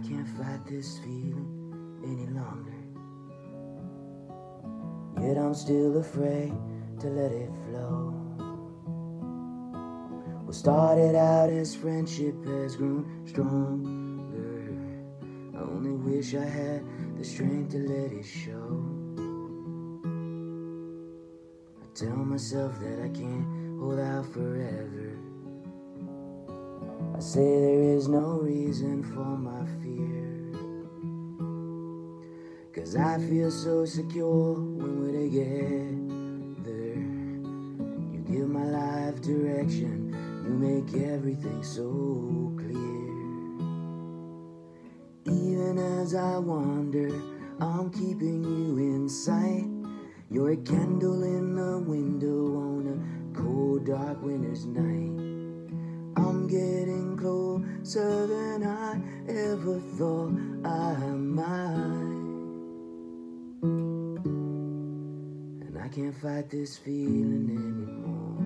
can't fight this feeling any longer. Yet I'm still afraid to let it flow. What started out as friendship has grown stronger. I only wish I had the strength to let it show. I tell myself that I can't hold out forever. I say there is no reason for my fear. Cause I feel so secure when we're together. You give my life direction, you make everything so clear. Even as I wander, I'm keeping you in sight. You're a candle in the window on a cold, dark winter's night. Getting closer than I ever thought I might. And I can't fight this feeling anymore.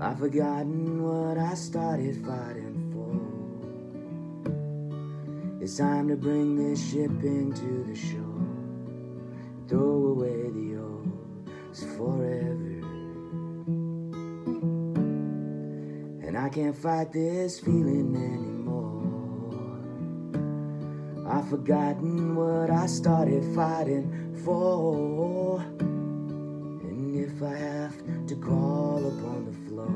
I've forgotten what I started fighting for. It's time to bring this ship into the shore. Throw away can't fight this feeling anymore. I've forgotten what I started fighting for. And if I have to crawl upon the floor,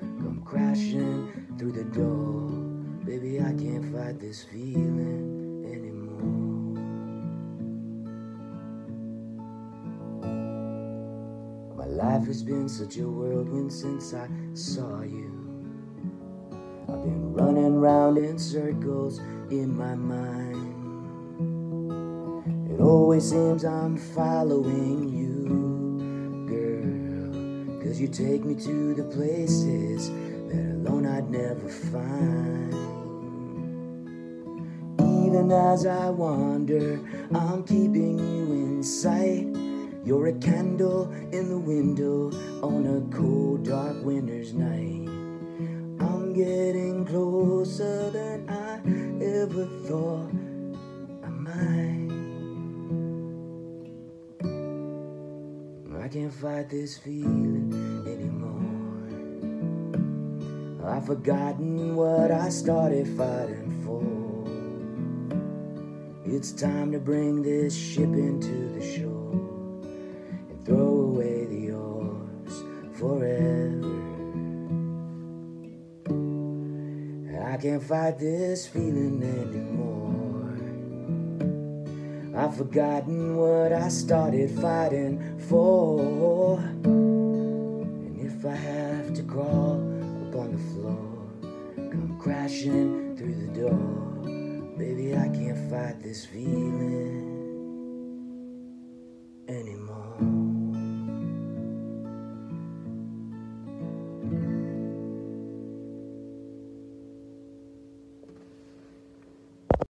come crashing through the door, baby, I can't fight this feeling anymore. My life has been such a whirlwind since I saw you. I've been running round in circles in my mind. It always seems I'm following you, girl. Cause you take me to the places that alone I'd never find. Even as I wander, I'm keeping you in sight. You're a candle in the window on a cold, dark winter's night. Getting closer than I ever thought I might. I can't fight this feeling anymore. I've forgotten what I started fighting for. It's time to bring this ship into the shore I can't fight this feeling anymore. I've forgotten what I started fighting for. And if I have to crawl upon the floor, come crashing through the door. Baby, I can't fight this feeling anymore.